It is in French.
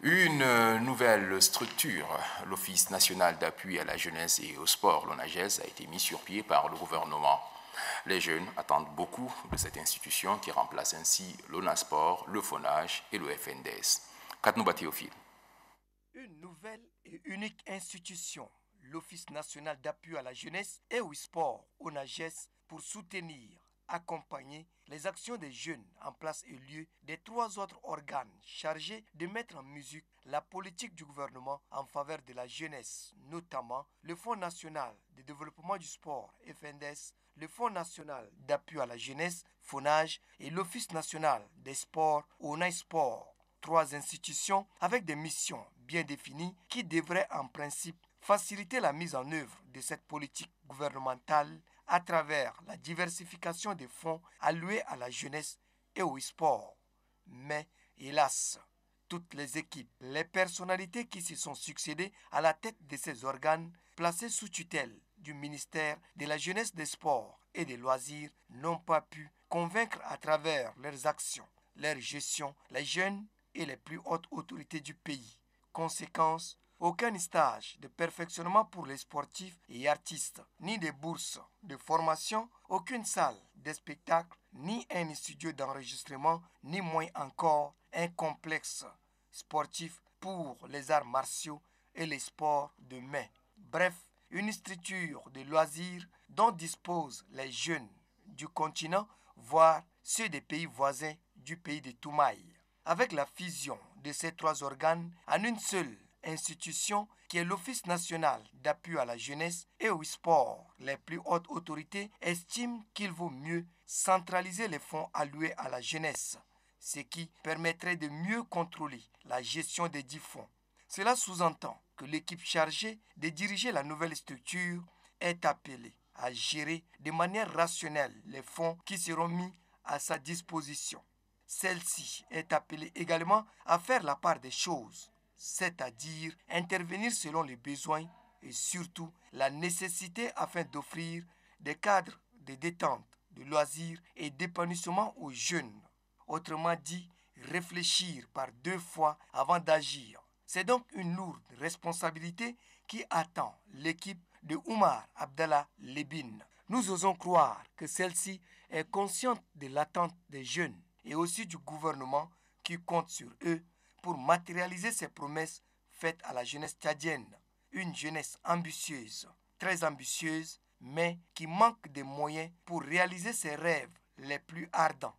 Une nouvelle structure, l'Office national d'appui à la jeunesse et au sport, l'ONAGES, a été mise sur pied par le gouvernement. Les jeunes attendent beaucoup de cette institution qui remplace ainsi l'ONASPORT, le FONAGE et le FNDS. Katnouba Théophile. Une nouvelle et unique institution, l'Office national d'appui à la jeunesse et au sport, ONAGES, pour soutenir accompagner les actions des jeunes en place et lieu des trois autres organes chargés de mettre en musique la politique du gouvernement en faveur de la jeunesse, notamment le Fonds national de développement du sport, FNDS, le Fonds national d'appui à la jeunesse, FONAGE, et l'Office national des sports, Sport. Trois institutions avec des missions bien définies qui devraient en principe faciliter la mise en œuvre de cette politique gouvernementale à travers la diversification des fonds alloués à la jeunesse et au sport. Mais, hélas, toutes les équipes, les personnalités qui se sont succédées à la tête de ces organes placés sous tutelle du ministère de la Jeunesse des Sports et des Loisirs n'ont pas pu convaincre à travers leurs actions, leur gestion, les jeunes et les plus hautes autorités du pays. Conséquence, aucun stage de perfectionnement pour les sportifs et artistes, ni de bourses de formation, aucune salle de spectacle, ni un studio d'enregistrement, ni moins encore un complexe sportif pour les arts martiaux et les sports de main. Bref, une structure de loisirs dont disposent les jeunes du continent, voire ceux des pays voisins du pays de Toumaï. Avec la fusion de ces trois organes en une seule institution qui est l'Office national d'appui à la jeunesse et au sport. Les plus hautes autorités estiment qu'il vaut mieux centraliser les fonds alloués à la jeunesse, ce qui permettrait de mieux contrôler la gestion des dix fonds. Cela sous-entend que l'équipe chargée de diriger la nouvelle structure est appelée à gérer de manière rationnelle les fonds qui seront mis à sa disposition. Celle-ci est appelée également à faire la part des choses c'est-à-dire intervenir selon les besoins et surtout la nécessité afin d'offrir des cadres de détente, de loisirs et d'épanouissement aux jeunes. Autrement dit, réfléchir par deux fois avant d'agir. C'est donc une lourde responsabilité qui attend l'équipe de Oumar Abdallah Lebin. Nous osons croire que celle-ci est consciente de l'attente des jeunes et aussi du gouvernement qui compte sur eux pour matérialiser ses promesses faites à la jeunesse tchadienne. Une jeunesse ambitieuse, très ambitieuse, mais qui manque de moyens pour réaliser ses rêves les plus ardents.